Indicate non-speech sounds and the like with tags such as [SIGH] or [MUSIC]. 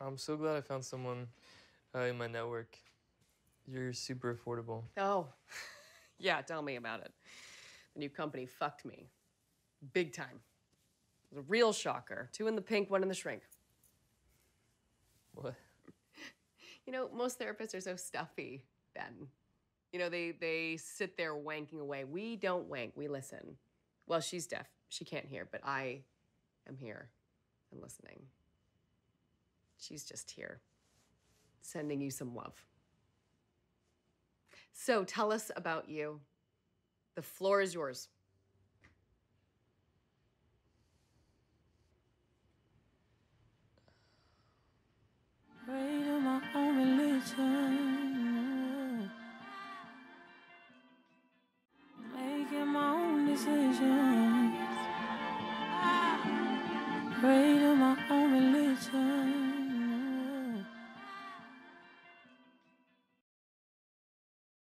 I'm so glad I found someone uh, in my network. You're super affordable. Oh, [LAUGHS] yeah, tell me about it. The new company fucked me. Big time. It was a real shocker. Two in the pink, one in the shrink. What? [LAUGHS] You know, most therapists are so stuffy, Ben. You know, they they sit there wanking away. We don't wank, we listen. Well, she's deaf. She can't hear, but I am here and listening. She's just here sending you some love. So tell us about you. The floor is yours. Making my own.